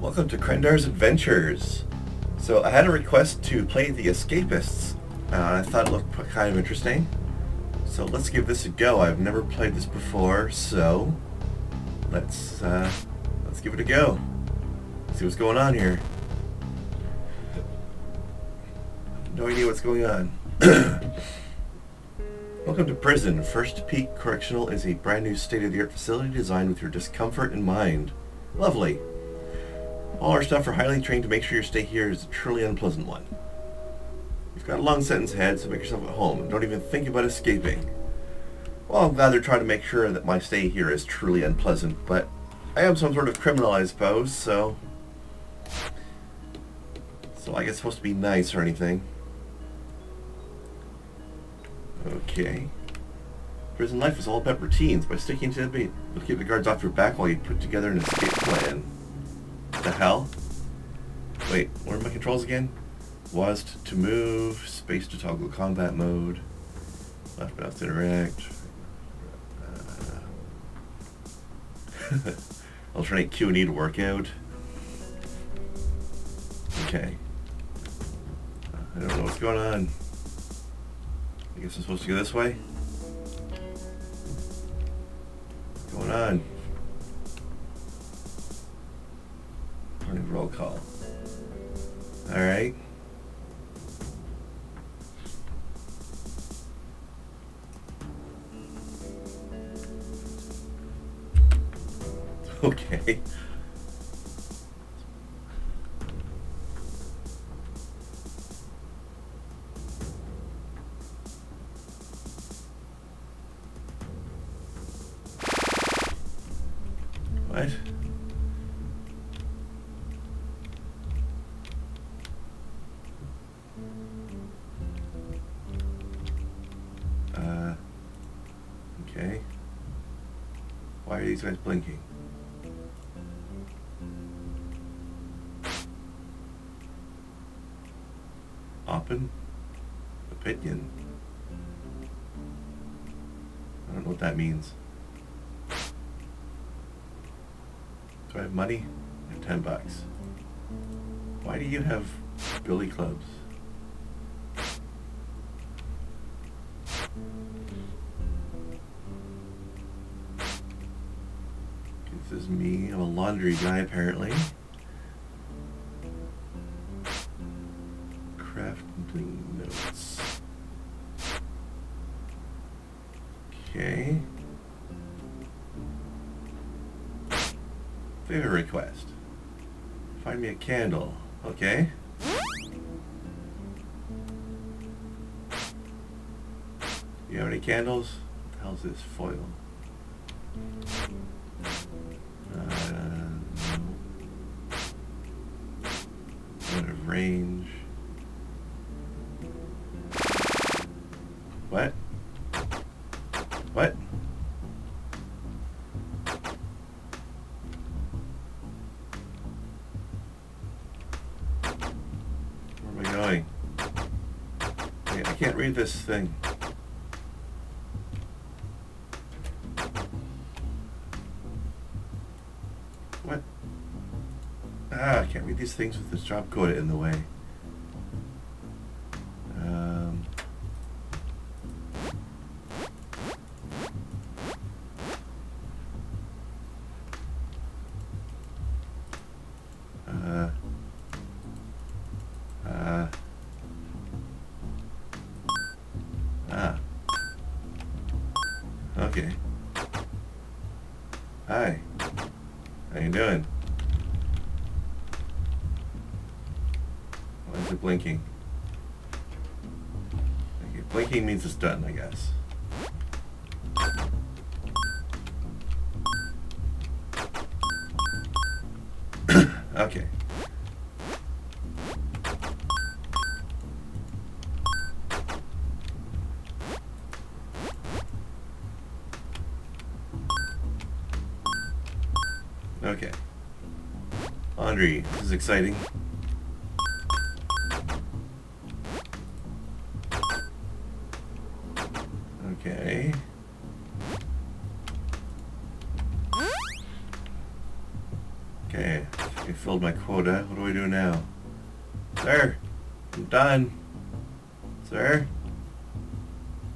Welcome to Krendar's Adventures. So I had a request to play The Escapists. Uh, I thought it looked kind of interesting. So let's give this a go. I've never played this before, so let's uh, let's give it a go. See what's going on here. No idea what's going on. Welcome to prison. First Peak Correctional is a brand new state-of-the-art facility designed with your discomfort in mind. Lovely. All our staff are highly trained to make sure your stay here is a truly unpleasant one. You've got a long sentence ahead, so make yourself at home and don't even think about escaping. Well, I'm glad they're trying to make sure that my stay here is truly unpleasant, but I am some sort of criminal, I suppose, so... So I guess it's supposed to be nice or anything. Okay. Prison life is all about routines. By sticking to it, you'll keep the guards off your back while you put together an escape plan. The hell? Wait, what are my controls again? WASD to move, space to toggle combat mode, left mouse to interact. Uh, alternate Q and E to work out. Okay. I don't know what's going on. I guess I'm supposed to go this way? What's going on? These guys blinking? Oppen? Opinion? I don't know what that means. Do I have money? I have ten bucks. Why do you have billy clubs? Laundry guy, apparently. Crafting notes. Okay. Favor request. Find me a candle. Okay. You have any candles? What the hell's this? Foil. Uh, no. Out of range. What? What? Where am I going? I can't read this thing. Read these things with this drop code in the way. Um, uh, uh, ah. Okay. Hi. How you doing? Why is it blinking? Okay, blinking means it's done, I guess. okay. Okay. Laundry. This is exciting. Filled my quota. What do I do now? Sir, I'm done. Sir?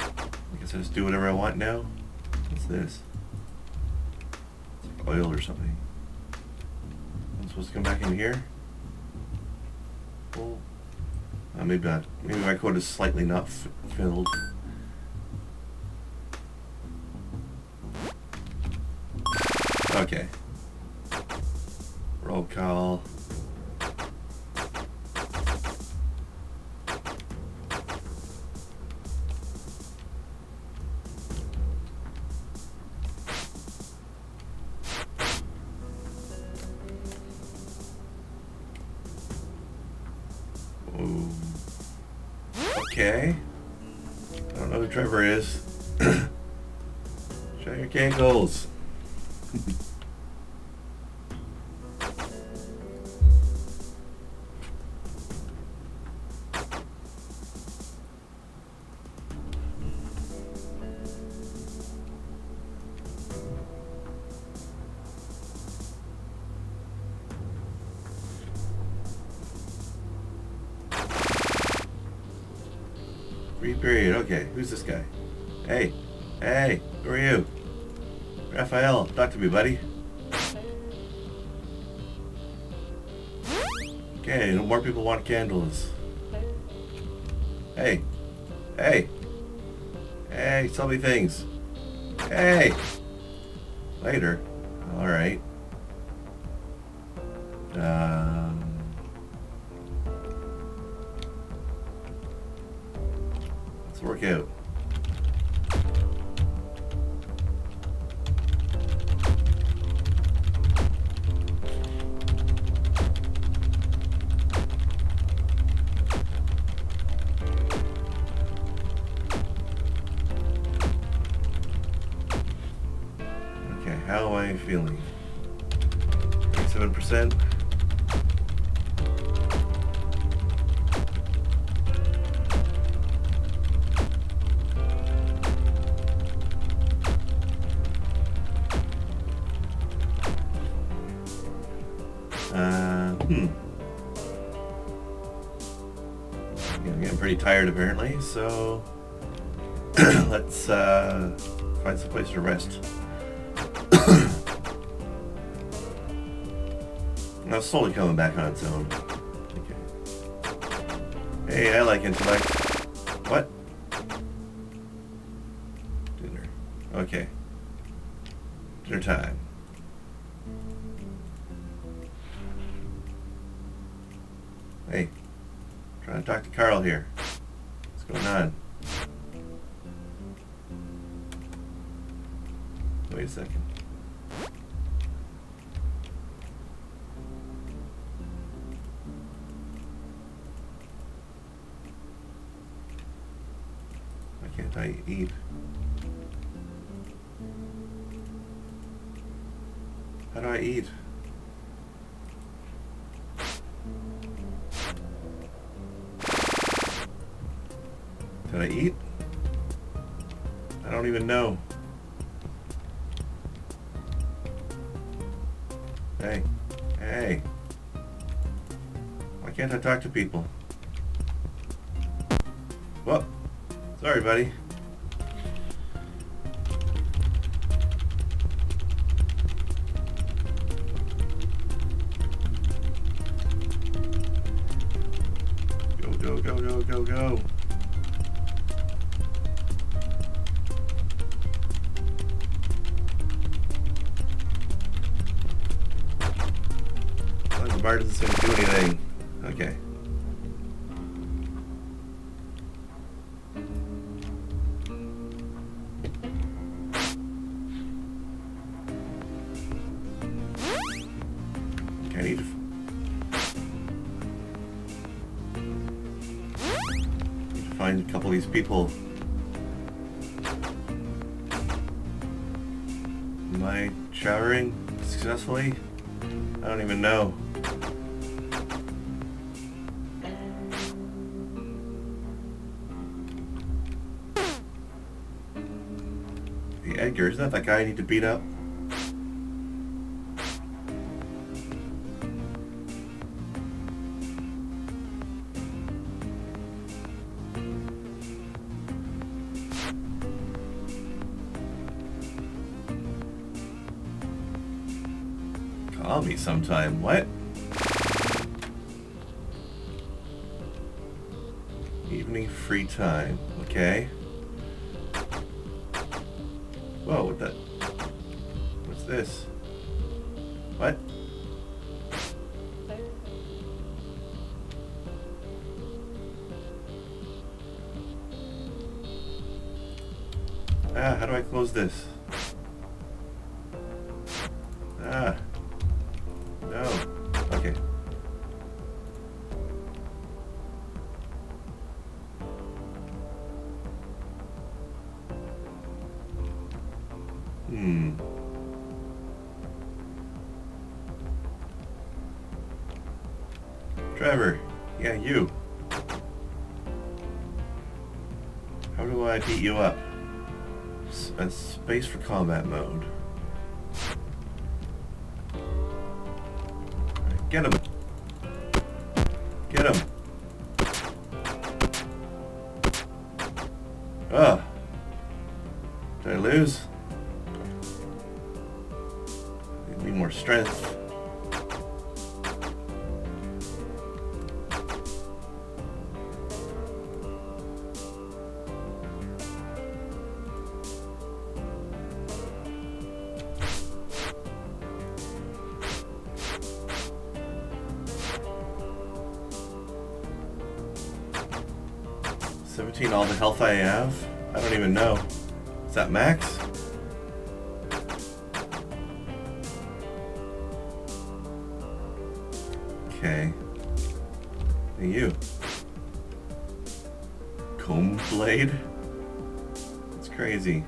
I guess I just do whatever I want now? What's this? It's like oil or something. I'm supposed to come back in here? Well, uh, maybe not. Maybe my quota is slightly not filled. Trevor is. Show your cankles. who's this guy? Hey, hey, who are you? Raphael, talk to me, buddy. Okay, no more people want candles. Hey, hey, hey, tell me things. Hey, later. All right. Um. Let's work out. How am I feeling? 37%? Uh, hmm. Yeah, I'm getting pretty tired apparently, so let's uh, find some place to rest. now slowly coming back on its own. Okay. Hey, I like intellect. What? Dinner. Okay. Dinner time. Hey, trying to talk to Carl here. What's going on? Wait a second. I eat? How do I eat? Did I eat? I don't even know. Hey, hey. Why can't I talk to people? Well, sorry, buddy. Go, go, go, go, the bar doesn't seem to do anything. Okay. Find a couple of these people. Am I showering successfully? I don't even know. The Edgar, isn't that that guy I need to beat up? Me sometime. What? Evening free time. Okay. Whoa, what the? What's this? What? Ah, how do I close this? Beat you up? S space for combat mode. Get him. Get him. Ah. Did I lose? Need more strength. Seventeen, all the health I have? I don't even know. Is that max? Okay. And you. Comb blade? It's crazy.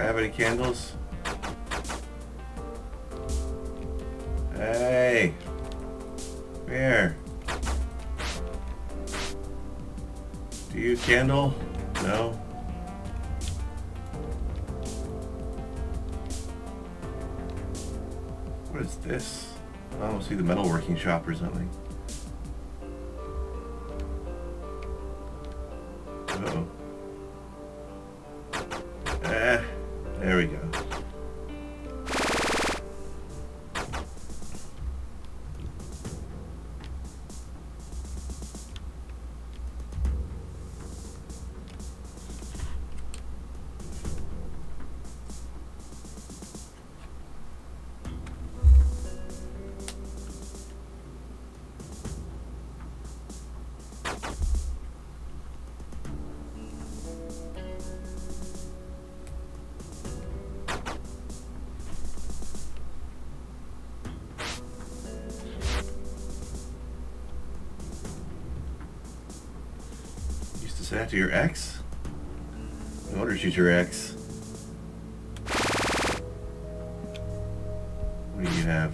Guy have any candles? Hey! Where? Do you candle? No? What is this? I don't see the metalworking shop or something. Say that to your ex? No wonder she's your ex. What do you have?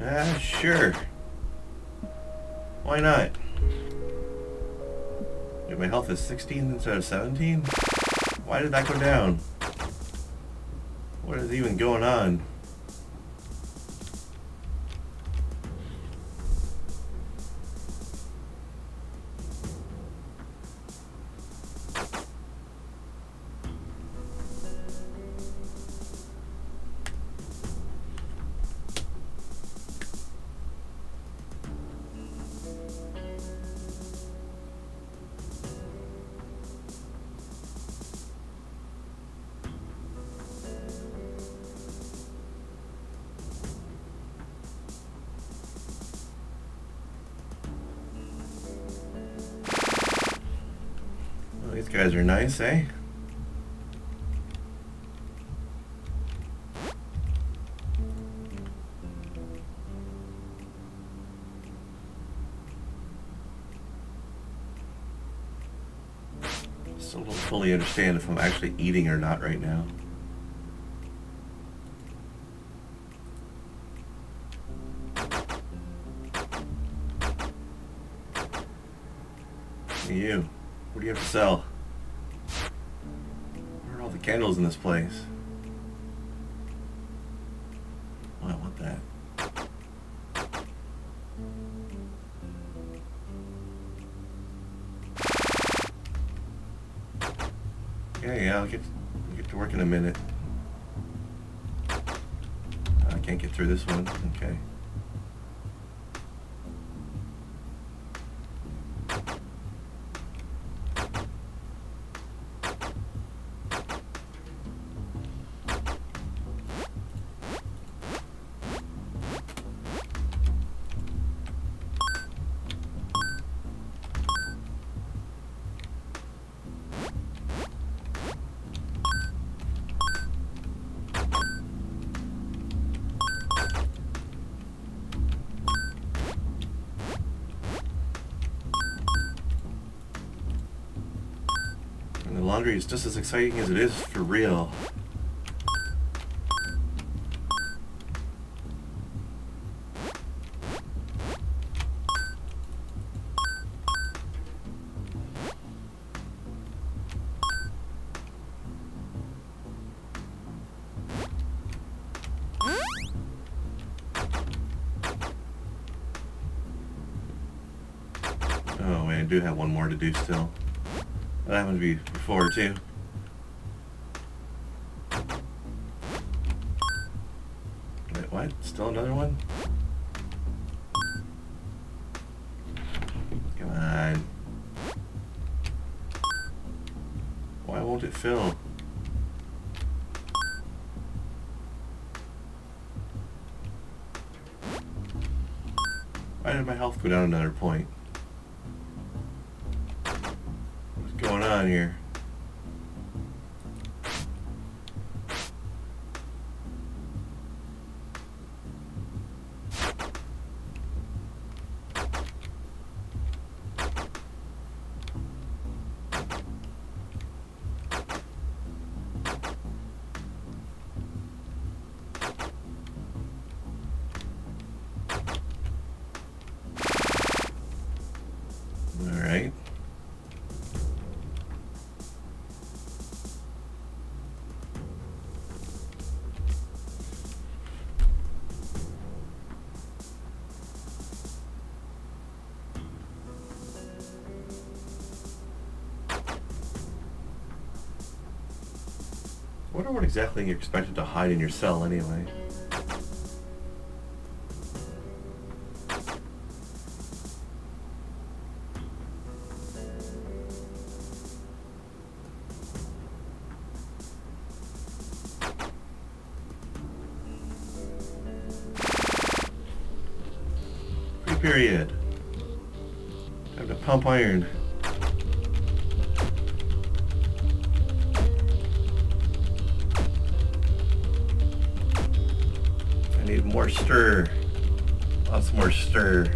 Ah, sure. Why not? Wait, my health is 16 instead of 17? Why did that go down? What is even going on? Guys are nice, eh? Still don't fully understand if I'm actually eating or not right now. You, what do you have to sell? Are all the candles in this place? I want that. Yeah, yeah, I'll get, I'll get to work in a minute. I can't get through this one. Okay. Laundry is just as exciting as it is for real. Oh, wait, I do have one more to do still. That happened to be before, too. Wait, what? Still another one? Come on. Why won't it fill? Why did my health go down another point? On here? Wonder what exactly you're expected to hide in your cell anyway. Free period. Time to pump iron. Stir. Lots more stir.